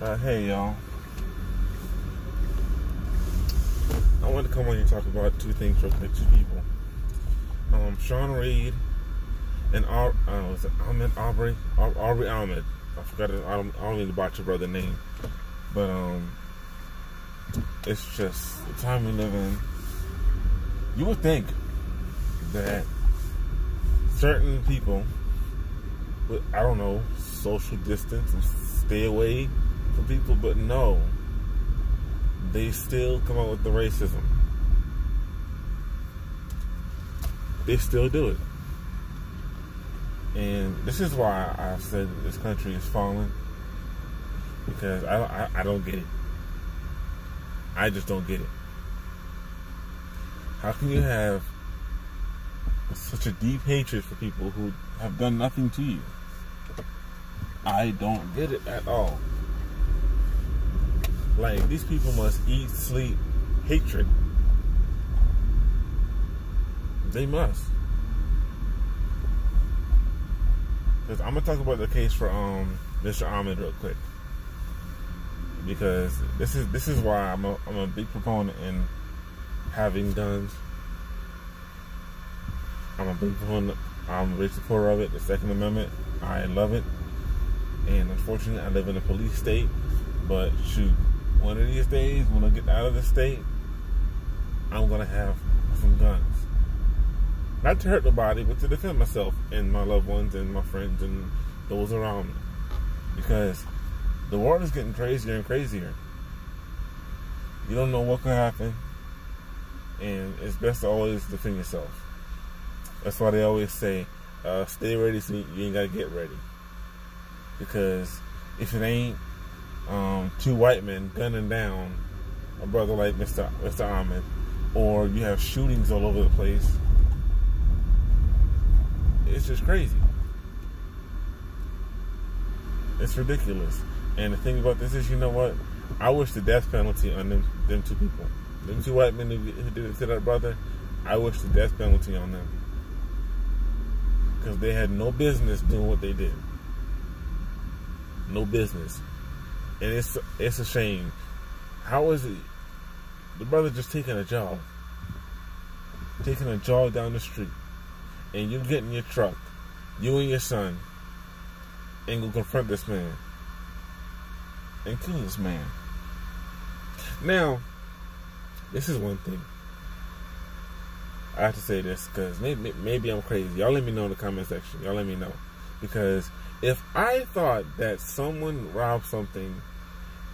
Uh, hey y'all. I want to come on and talk about two things real quick. Two people. Um, Sean Reed and Ar- uh, was it Ahmed Aubrey? Aubrey Ahmed. I forgot. It. I don't. I don't to botch your brother's name, but um, it's just the time we live in. You would think that certain people, with I don't know, social distance and stay away from people, but no, they still come out with the racism. They still do it. And this is why I said this country is falling. Because I, I, I don't get it. I just don't get it. How can you have such a deep hatred for people who have done nothing to you? I don't get it at all. Like, these people must eat, sleep, hatred. They must. Because I'm gonna talk about the case for um Mr. Ahmed real quick. Because this is this is why I'm a I'm a big proponent in having guns. I'm a big proponent. I'm a big supporter of it. The Second Amendment. I love it. And unfortunately, I live in a police state. But shoot, one of these days, when I get out of the state, I'm gonna have some guns. Not to hurt nobody, but to defend myself and my loved ones and my friends and those around me. Because the world is getting crazier and crazier. You don't know what could happen, and it's best to always defend yourself. That's why they always say, uh, "Stay ready, so you ain't gotta get ready." Because if it ain't um, two white men gunning down a brother like Mr. Mr. Ahmed, or you have shootings all over the place, it's just crazy. It's ridiculous. And the thing about this is, you know what? I wish the death penalty on them them two people, them two white men who, did it to that brother. I wish the death penalty on them because they had no business doing what they did. No business, and it's it's a shame. How is it? The brother just taking a jog, taking a jog down the street, and you get in your truck, you and your son, and go confront this man and kill this man. Now, this is one thing. I have to say this because maybe, maybe I'm crazy. Y'all let me know in the comment section. Y'all let me know. Because if I thought that someone robbed something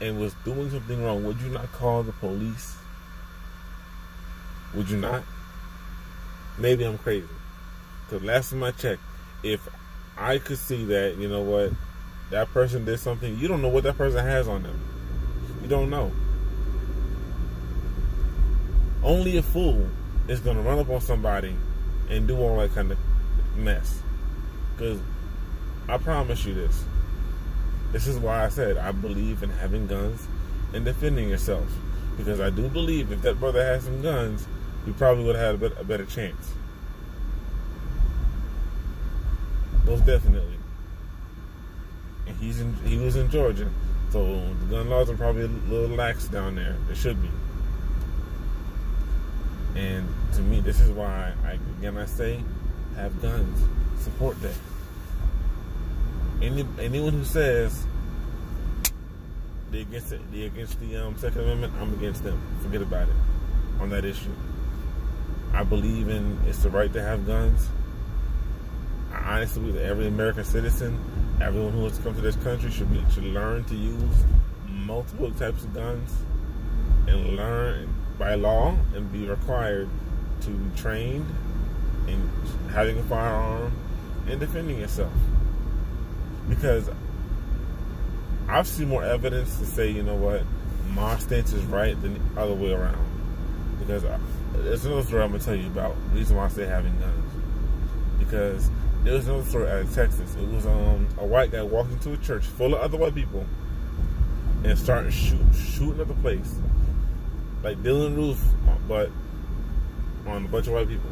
and was doing something wrong, would you not call the police? Would you not? Maybe I'm crazy. Because last time I checked, if I could see that, you know what, that person did something, you don't know what that person has on them. You don't know. Only a fool is going to run up on somebody and do all that kind of mess. Because I promise you this. This is why I said I believe in having guns and defending yourself. Because I do believe if that brother had some guns, he probably would have had a, better chance. Most definitely. And he's in, he was in Georgia, so the gun laws are probably a little lax down there. It should be. And to me, this is why I again I say, have guns, support that. Any anyone who says they against they against the um, Second Amendment, I'm against them. Forget about it on that issue. I believe in it's the right to have guns. I honestly believe that every American citizen, everyone who has come to this country should be should learn to use multiple types of guns and learn by law and be required to be trained in having a firearm and defending yourself. Because I've seen more evidence to say, you know what, my stance is right than the other way around. Because I, there's another story I'm gonna tell you about. The reason why I say having guns. Because there was another story out of Texas. It was um, a white guy walking to a church full of other white people and starting shoot, shooting at the place. Like Dylann Roof, but on a bunch of white people.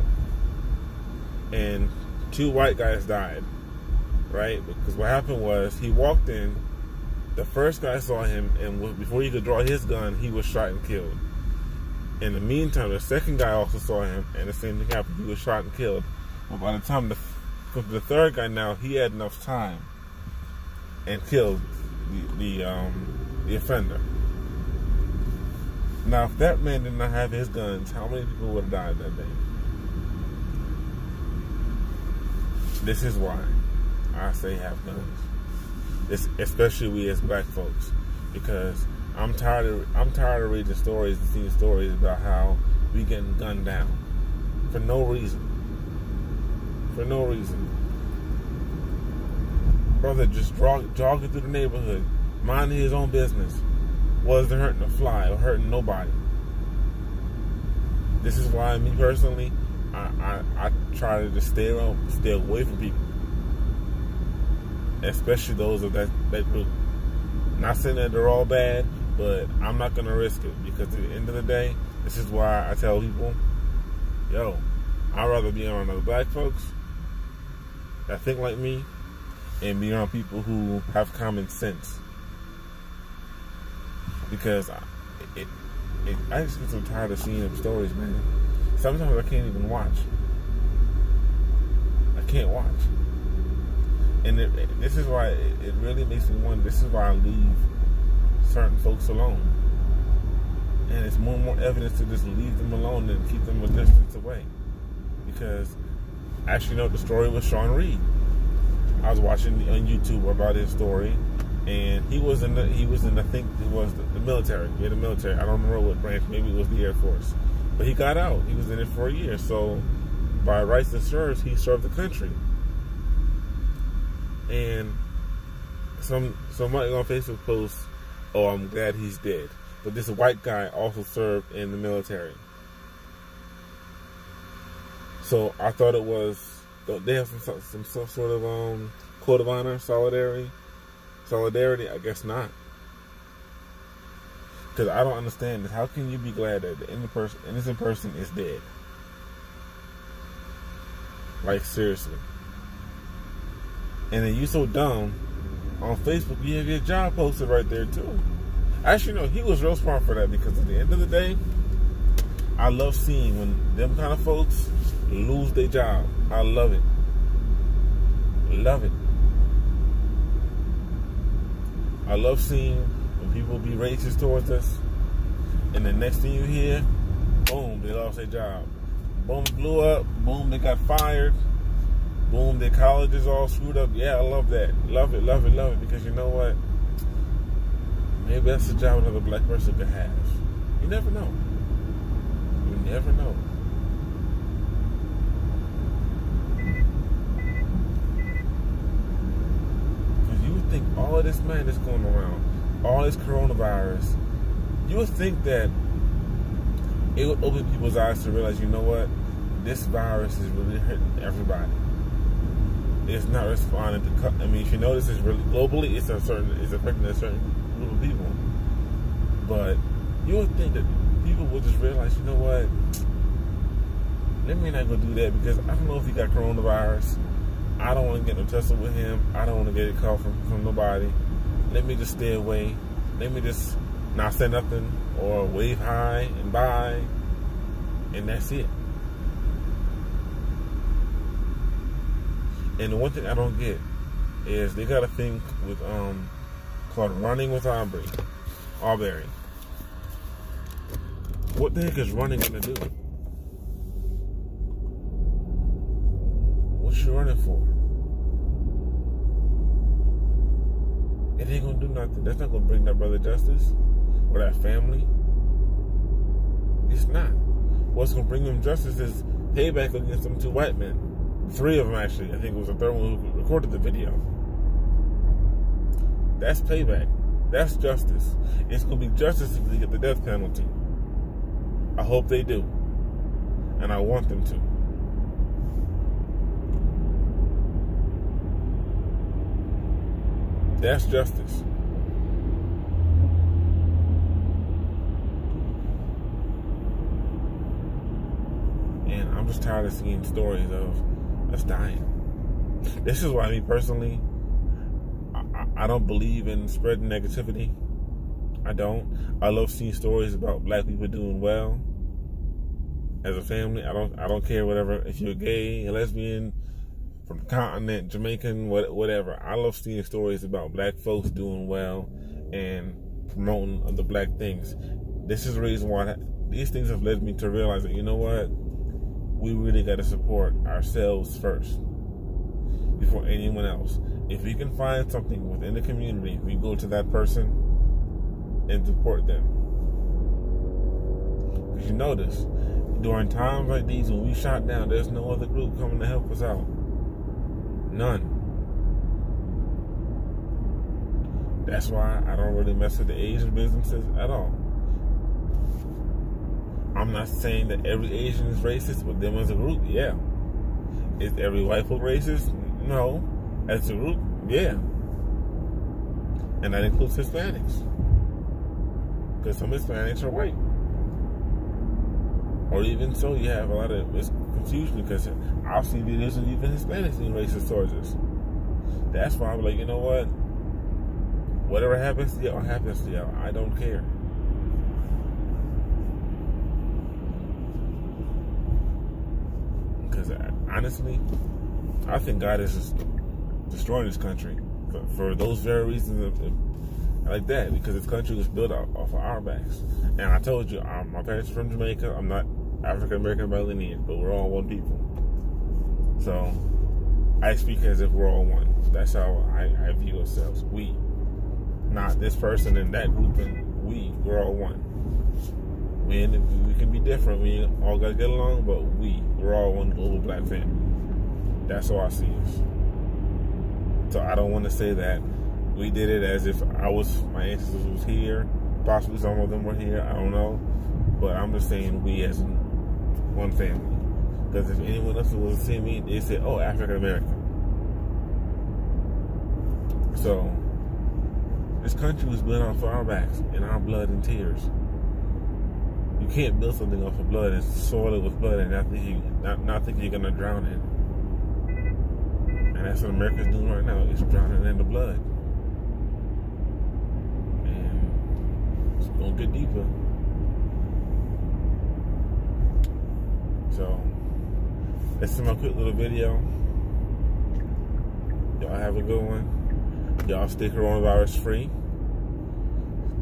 And two white guys died. Right? Because what happened was he walked in, The first guy saw him, and before he could draw his gun, he was shot and killed. In the meantime, the second guy also saw him, and the same thing happened. He was shot and killed. But by the time the the third guy now, he had enough time and killed the the, um, the offender. Now, if that man did not have his guns, how many people would have died that day? This is why I say have guns. It's, especially we as black folks, because I'm tired of I'm tired of reading stories and seeing stories about how we getting gunned down for no reason. For no reason. Brother just jog, jogging through the neighborhood, minding his own business, wasn't hurting a fly or hurting nobody. This is why me personally, I, I, I try to just stay around, stay away from people, especially those of that that group. Not saying that they're all bad, but I'm not gonna risk it because at the end of the day, this is why I tell people, yo, I'd rather be around other black folks that think like me and be around people who have common sense. Because I, it, it, I just get so tired of seeing them stories, man. Sometimes I can't even watch. I can't watch. And it, this is why it, really makes me wonder. This is why I leave certain folks alone. And it's more and more evidence to just leave them alone and keep them a distance away. Because actually know the story with Sean Reed. I was watching on YouTube about his story, and he was in the he was in I think it was the, the military. Yeah, the military. I don't remember what branch. Maybe it was the Air Force. But he got out. He was in it for a year. So by rights and serves, he served the country. And some somebody on Facebook posts oh, I'm glad he's dead. But this white guy also served in the military. So I thought it was they have some some, some sort of um, code of honor, solidarity, solidarity. I guess not, because I don't understand this. How can you be glad that the innocent person, innocent person is dead? Like seriously. And then you so dumb on Facebook, you have your job posted right there too. Actually, no, he was real smart for that because at the end of the day, I love seeing when them kind of folks lose their job. I love it. Love it. I love seeing when people be racist towards us, and the next thing you hear, boom, they lost their job. Boom, blew up. Boom, they got fired boom, their college is all screwed up. Yeah, I love that. Love it, love it, love it. Because you know what? Maybe that's the job another black person could have. You never know. You never know. Because you would think all of this that's going around, all this coronavirus, you would think that it would open people's eyes to realize, you know what? This virus is really hurting everybody it's not responding to. I mean, if you notice, it's really globally, it's a certain, it's affecting a certain group of people. But you would think that people would just realize, you know what? Let me not go do that because I don't know if he got coronavirus. I don't want to get no tussle with him. I don't want to get a call from, from nobody. Let me just stay away. Let me just not say nothing or wave high and bye, and that's it. And the one thing I don't get is they got a thing with um called running with Aubrey. Aubrey. What the heck is running gonna do? What's you running for? It ain't gonna do nothing. That's not gonna bring that brother justice or that family. It's not. What's gonna bring them justice is payback against them two white men. Three of them, actually. I think it was the third one who recorded the video. That's payback. That's justice. It's going to be justice if they get the death penalty. I hope they do. And I want them to. That's justice. And I'm just tired of seeing stories of that's dying. This is why me personally, I, I don't believe in spreading negativity. I don't. I love seeing stories about black people doing well as a family. I don't. I don't care whatever. If you're gay, a lesbian, from the continent, Jamaican, whatever. I love seeing stories about black folks doing well and promoting the black things. This is the reason why these things have led me to realize that you know what, we really got to support ourselves first before anyone else. If we can find something within the community, we go to that person and support them. Because you notice, during times like these when we shot down, there's no other group coming to help us out. None. That's why I don't really mess with the Asian businesses at all. I'm not saying that every Asian is racist, but them as a group, yeah. Is every white folk racist? No. As a group, yeah. And that includes Hispanics. Because some Hispanics are white. Or even so, you have a lot of confusion because seen videos of even Hispanics being racist towards us. That's why I'm like, you know what? Whatever happens to y'all happens to y'all. I don't care. Because honestly, I think God is just destroying this country for, for those very reasons of, of, like that because this country was built off, off of our backs. And I told you, I'm, my parents are from Jamaica. I'm not African American by lineage, but we're all one people. So I speak as if we're all one. That's how I, I view ourselves. We, not this person and that group, and we. We're all one. We we can be different. We all gotta get along, but we we're all one global black family. That's how I see us. So I don't want to say that we did it as if I was my ancestors was here. Possibly some of them were here. I don't know, but I'm just saying we as one family. Because if anyone else was to see me, they say, "Oh, African American." So this country was built on our backs and our blood and tears. Can't build something off of blood and soil it with blood and not think you not, not think you're gonna drown in. And that's what America's doing right now. It's drowning in the blood. And it's gonna get deeper. So this is my quick little video. Y'all have a good one. Y'all stay coronavirus free.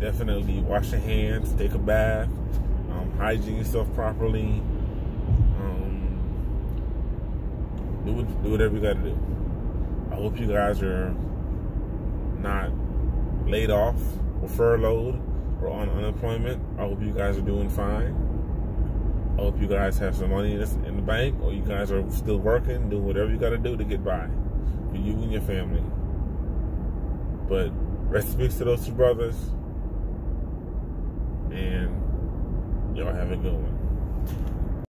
Definitely wash your hands, take a bath, hygiene yourself properly. Um, do, what, do whatever you got to do. I hope you guys are not laid off or furloughed or on unemployment. I hope you guys are doing fine. I hope you guys have some money in the bank or you guys are still working, doing whatever you got to do to get by for you and your family. But rest in peace to those two brothers. And y'all have a good one.